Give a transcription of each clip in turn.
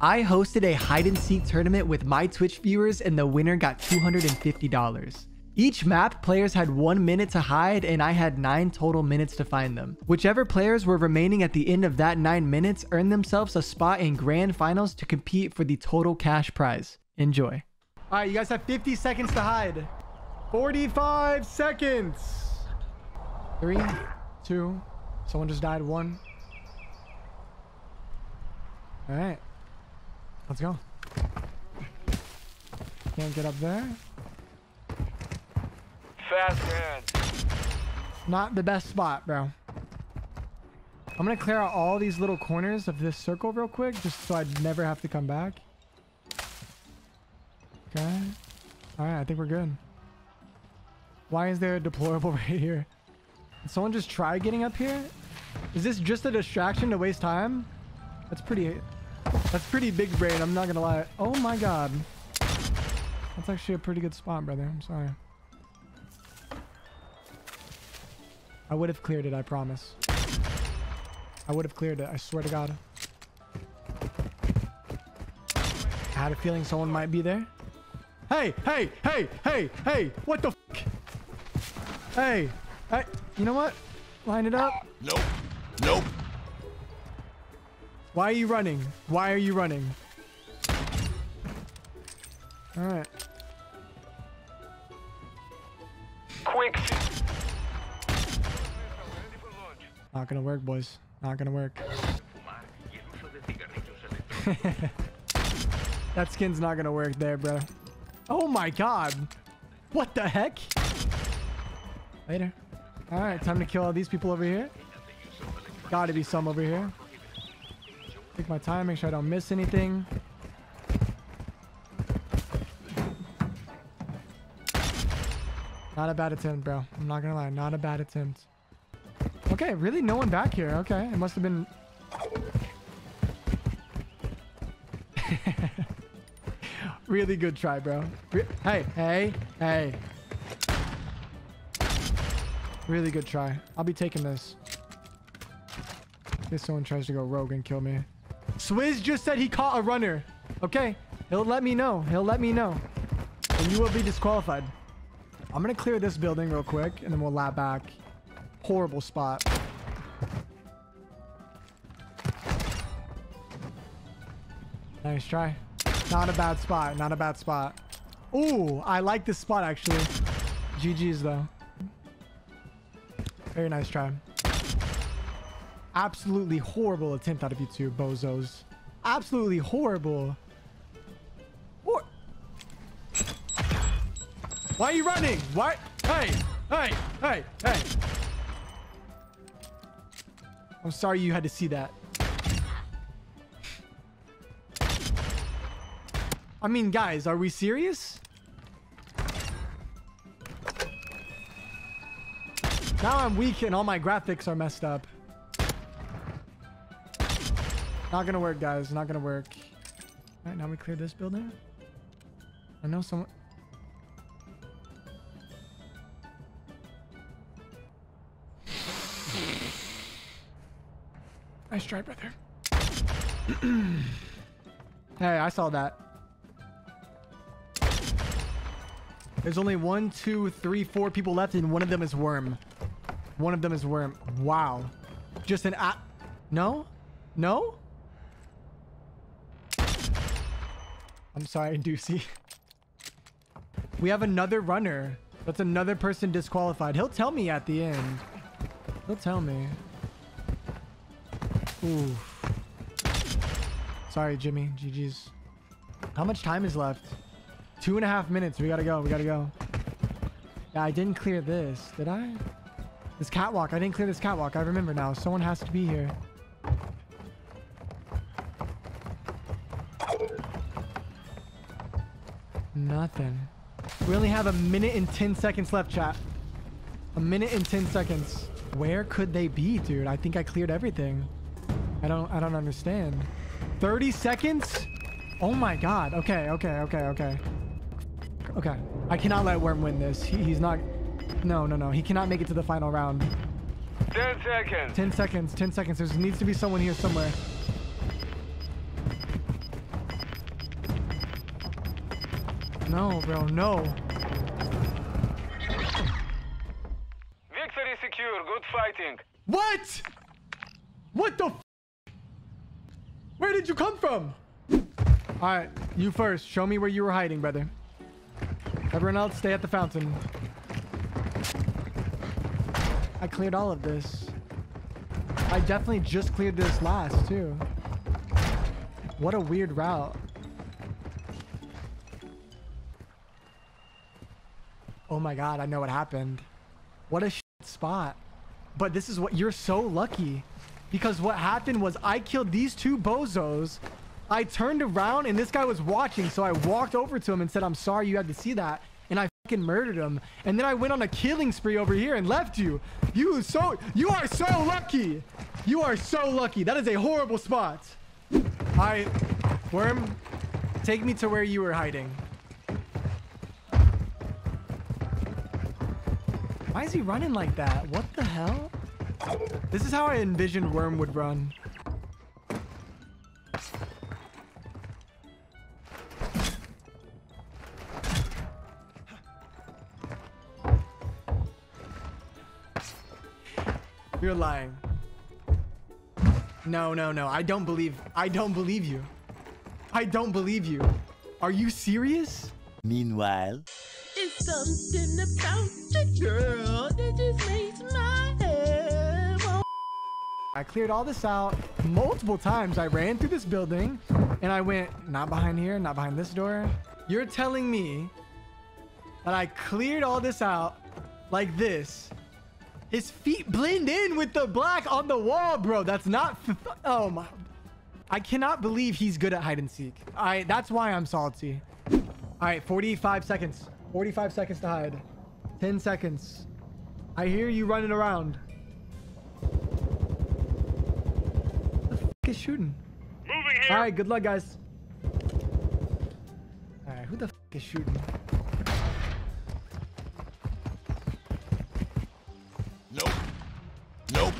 I hosted a hide and seek tournament with my Twitch viewers and the winner got $250. Each map, players had one minute to hide and I had nine total minutes to find them. Whichever players were remaining at the end of that nine minutes earned themselves a spot in grand finals to compete for the total cash prize. Enjoy. All right, you guys have 50 seconds to hide. 45 seconds. Three, two, someone just died. One. All right, let's go. Can't get up there. Fast hands. Not the best spot, bro. I'm gonna clear out all these little corners of this circle real quick, just so I'd never have to come back. Okay. All right, I think we're good. Why is there a deployable right here? Did someone just try getting up here? Is this just a distraction to waste time? That's pretty... That's pretty big brain, I'm not gonna lie. Oh my god. That's actually a pretty good spot, brother. I'm sorry. I would have cleared it, I promise. I would have cleared it, I swear to God. I had a feeling someone might be there. Hey, hey, hey, hey, hey, what the? Hey, hey, you know what? Line it up. Nope. Nope. Why are you running? Why are you running? All right. Quick. Not gonna work, boys. Not gonna work. that skin's not gonna work there, bro. Oh my god. What the heck? Later. All right, time to kill all these people over here. Gotta be some over here. Take my time, make sure I don't miss anything. Not a bad attempt, bro. I'm not gonna lie, not a bad attempt. Okay, really no one back here. Okay, it must have been... really good try, bro. Re hey, hey, hey. Really good try. I'll be taking this. If someone tries to go rogue and kill me. Swizz just said he caught a runner. Okay, he'll let me know. He'll let me know. And you will be disqualified. I'm going to clear this building real quick, and then we'll lap back. Horrible spot. Nice try. Not a bad spot. Not a bad spot. Ooh, I like this spot, actually. GG's, though. Very nice try. Absolutely horrible attempt out of you two, bozos. Absolutely horrible. Hor Why are you running? Why? Hey, hey, hey, hey. I'm sorry you had to see that. I mean, guys, are we serious? Now I'm weak and all my graphics are messed up. Not gonna work, guys. Not gonna work. All right, now we clear this building. I know someone... Nice try, brother. hey, I saw that. There's only one, two, three, four people left, and one of them is Worm. One of them is Worm. Wow. Just an app. No? No? I'm sorry, Deucey. We have another runner. That's another person disqualified. He'll tell me at the end. He'll tell me. Ooh. Sorry, Jimmy. GG's. How much time is left? Two and a half minutes. We gotta go. We gotta go. Yeah, I didn't clear this. Did I? This catwalk. I didn't clear this catwalk. I remember now. Someone has to be here. Nothing. We only have a minute and 10 seconds left, chat. A minute and 10 seconds. Where could they be, dude? I think I cleared everything. I don't I don't understand. 30 seconds? Oh my god. Okay, okay, okay, okay. Okay. I cannot let Worm win this. He, he's not... No, no, no. He cannot make it to the final round. 10 seconds. 10 seconds. 10 seconds. There needs to be someone here somewhere. No, bro, no. Victory secure. Good fighting. What? What the f- Where did you come from? Alright, you first. Show me where you were hiding, brother. Everyone else, stay at the fountain. I cleared all of this. I definitely just cleared this last, too. What a weird route. Oh my god, I know what happened. What a spot. But this is what you're so lucky. Because what happened was I killed these two bozos. I turned around and this guy was watching. So I walked over to him and said, I'm sorry you had to see that. And I fucking murdered him. And then I went on a killing spree over here and left you. You so you are so lucky. You are so lucky. That is a horrible spot. Right, Worm, take me to where you were hiding. Why is he running like that? What the hell? This is how I envisioned Worm would run. You're lying. No, no, no. I don't believe. I don't believe you. I don't believe you. Are you serious? Meanwhile, something about girl that just makes my I cleared all this out multiple times. I ran through this building and I went, not behind here, not behind this door. You're telling me that I cleared all this out like this. His feet blend in with the black on the wall, bro. That's not. Oh my. I cannot believe he's good at hide and seek. All right, that's why I'm salty. All right, 45 seconds. 45 seconds to hide. 10 seconds. I hear you running around. Who the f is shooting? Moving here. All right, good luck, guys. All right, who the f is shooting? nope, nope.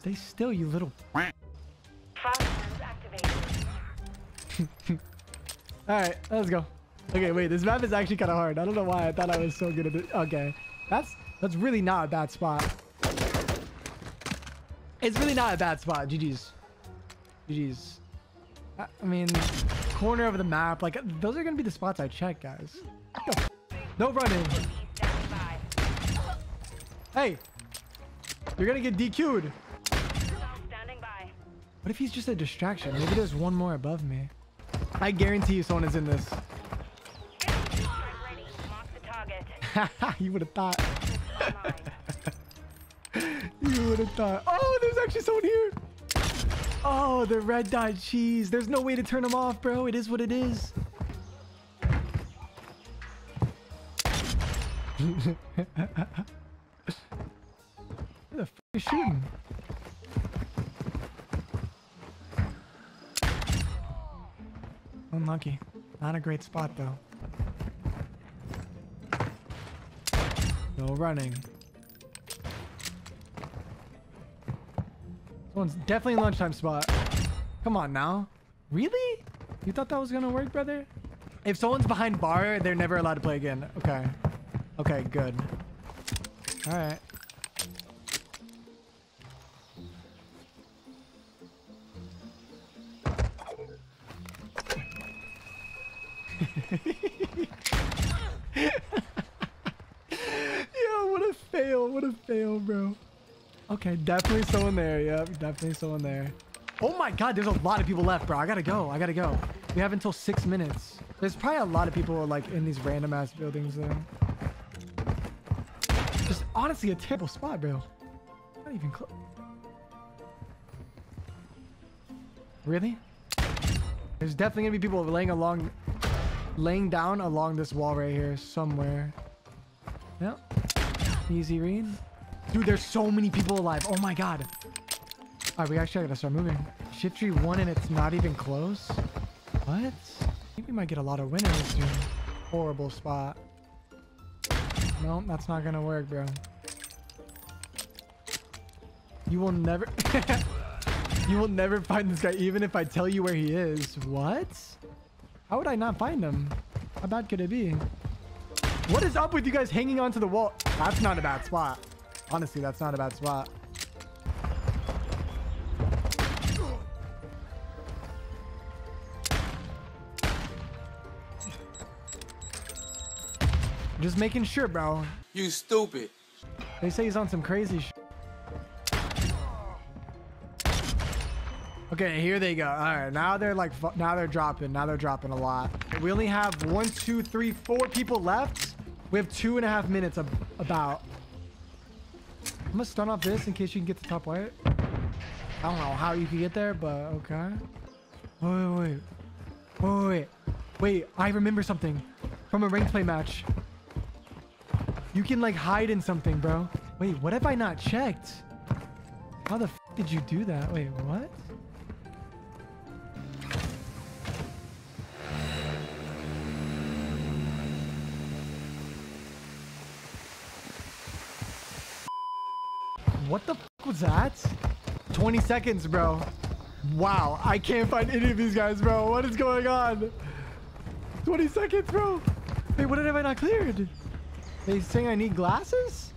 Stay still, you little. All right, let's go. Okay, wait, this map is actually kind of hard. I don't know why I thought I was so good at it. Okay, that's that's really not a bad spot. It's really not a bad spot. GG's. GG's. I, I mean, corner of the map. Like, those are going to be the spots I check, guys. No running. Hey. You're going to get DQ'd. What if he's just a distraction? Maybe there's one more above me. I guarantee you someone is in this. you would have thought. You would have thought. Oh, there's actually someone here. Oh, the red dot cheese. There's no way to turn them off, bro. It is what it is. The f is shooting? Unlucky. Not a great spot, though. No running. This one's definitely a lunchtime spot. Come on now. Really? You thought that was gonna work, brother? If someone's behind bar, they're never allowed to play again. Okay. Okay, good. Alright. Yo, what a fail. What a fail, bro. Okay, definitely someone there. Yep, definitely someone there. Oh my god, there's a lot of people left, bro. I gotta go. I gotta go. We have until six minutes. There's probably a lot of people like in these random ass buildings though. Just honestly a terrible spot, bro. Not even close. Really? There's definitely gonna be people laying along, laying down along this wall right here somewhere. Yep. Easy read. Dude, there's so many people alive. Oh my god. All right, we actually gotta start moving. Shift tree one and it's not even close. What? I think we might get a lot of winners, dude. Horrible spot. No, that's not gonna work, bro. You will never... you will never find this guy, even if I tell you where he is. What? How would I not find him? How bad could it be? What is up with you guys hanging onto the wall? That's not a bad spot. Honestly, that's not a bad spot. Just making sure, bro. You stupid. They say he's on some crazy sh Okay, here they go. All right, now they're like, now they're dropping. Now they're dropping a lot. We only have one, two, three, four people left. We have two and a half minutes ab- about. I'm gonna stun off this in case you can get to top white. I don't know how you can get there, but okay. Wait, wait, wait. Wait, wait, I remember something from a ranked play match. You can like hide in something, bro. Wait, what have I not checked? How the did you do that? Wait, what? What the fuck was that? 20 seconds, bro. Wow, I can't find any of these guys, bro. What is going on? 20 seconds, bro. Wait, what have I not cleared? They saying I need glasses?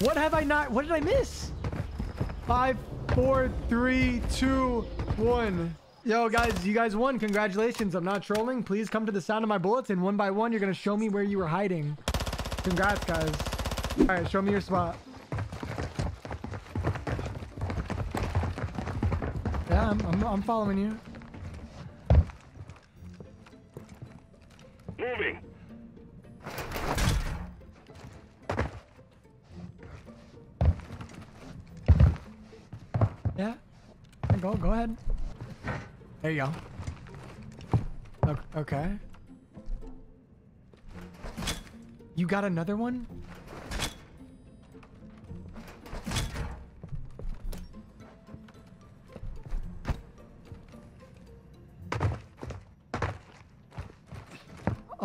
What have I not? What did I miss? Five, four, three, two, one. Yo, guys, you guys won. Congratulations. I'm not trolling. Please come to the sound of my bullets, and one by one, you're going to show me where you were hiding. Congrats, guys. All right, show me your spot. I'm, I'm, I'm following you. Moving. Yeah. Go, go ahead. There you go. Okay. You got another one?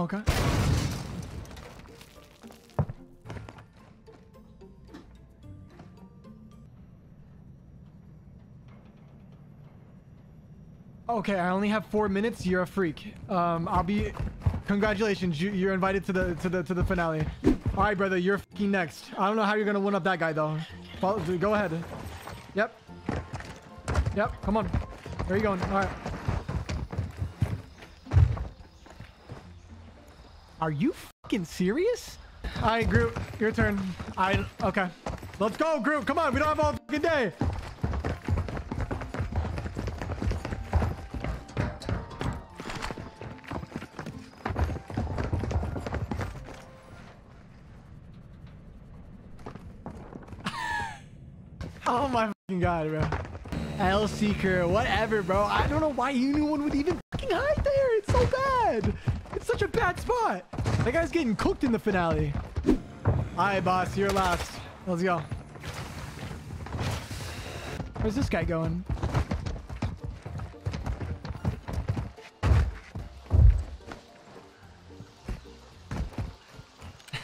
Okay. Okay, I only have four minutes. You're a freak. Um, I'll be. Congratulations, you, you're invited to the to the to the finale. All right, brother, you're next. I don't know how you're gonna win up that guy though. Follow, go ahead. Yep. Yep. Come on. Where are you going? All right. Are you fucking serious? All right, Groot, your turn. I okay. Let's go, Groot. Come on, we don't have all fucking day. Oh my fucking god, bro. L Seeker, whatever, bro. I don't know why anyone would even fucking hide there. It's so bad. Such a bad spot. That guy's getting cooked in the finale. All right, boss, you're last. Let's go. Where's this guy going?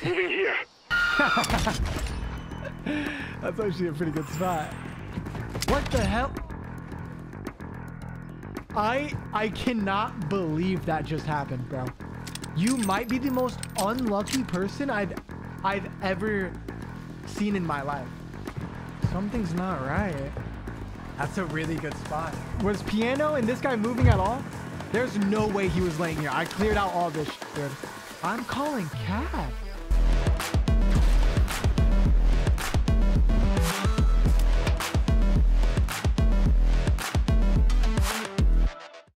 Moving here. That's actually a pretty good spot. What the hell? I I cannot believe that just happened, bro. You might be the most unlucky person I've I've ever seen in my life. Something's not right. That's a really good spot. Was Piano and this guy moving at all? There's no way he was laying here. I cleared out all this shit, dude. I'm calling cat.